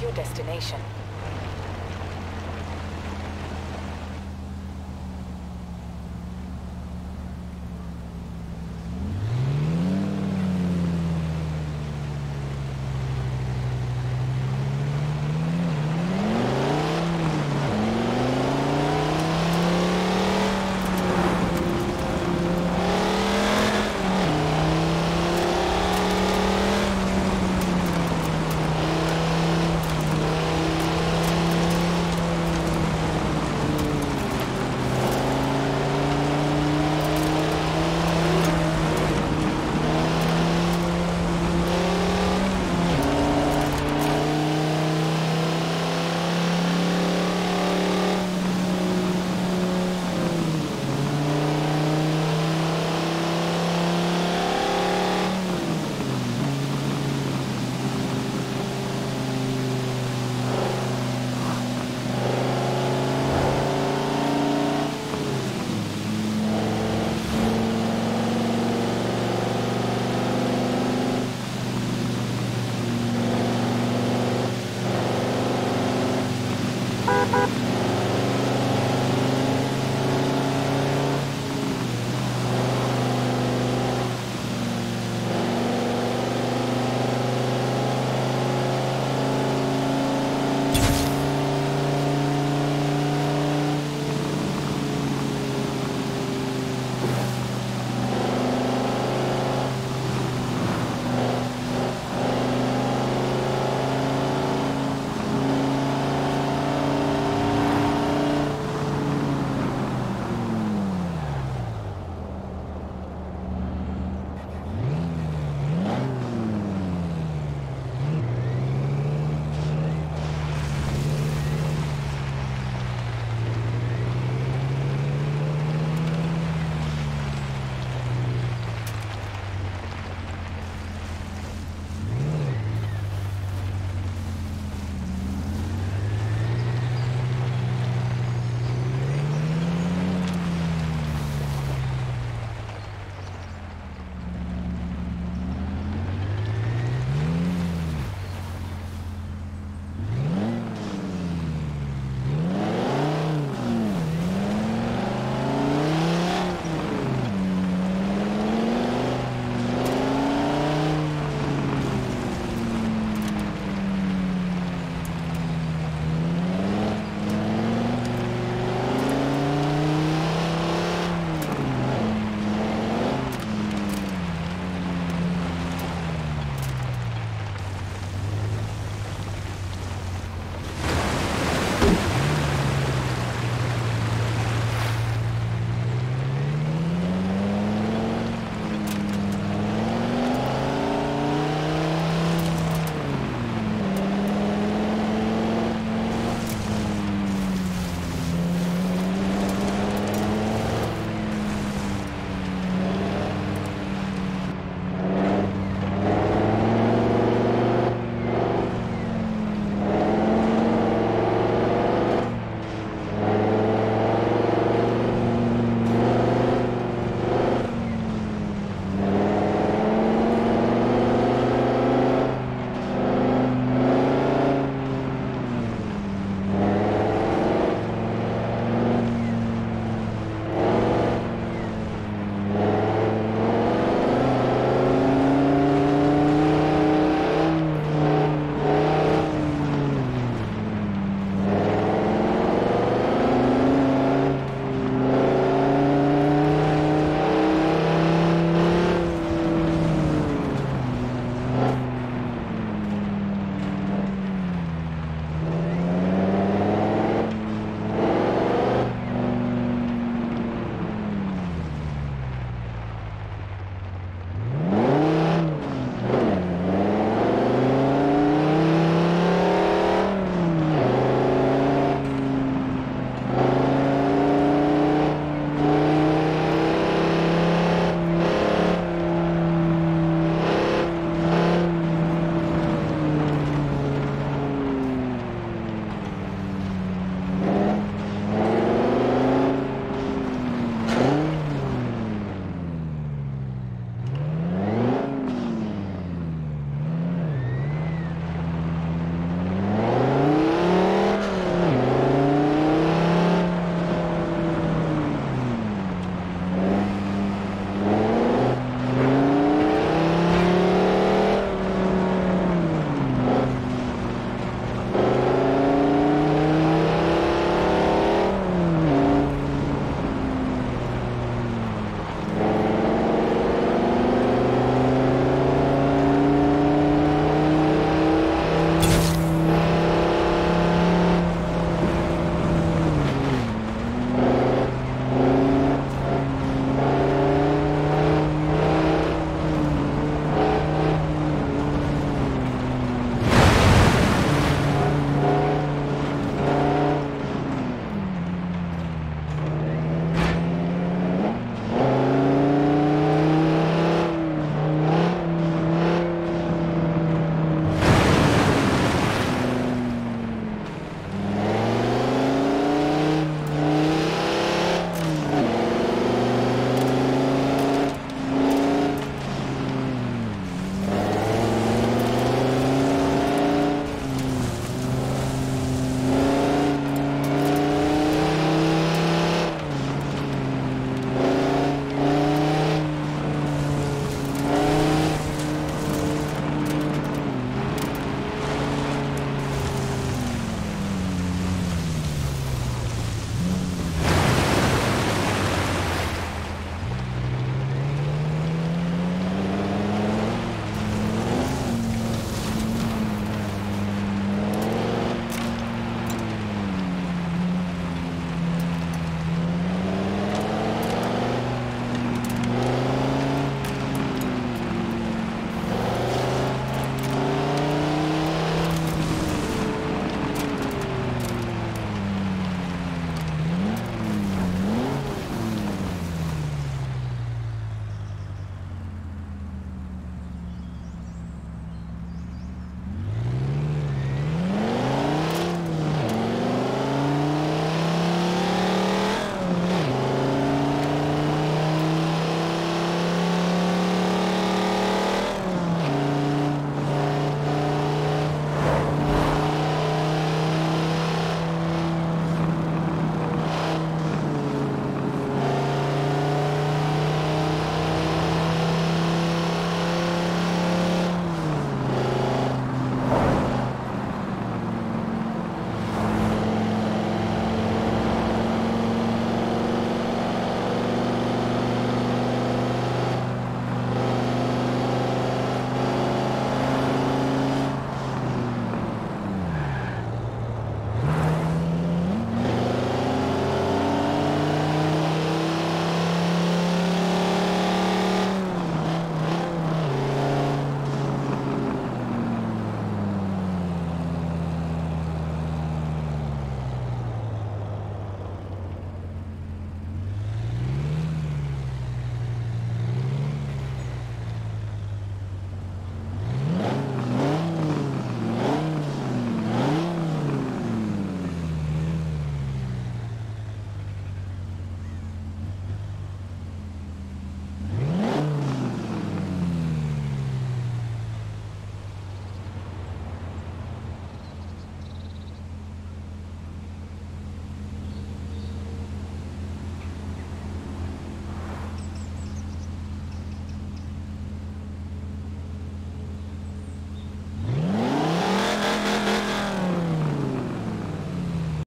your destination.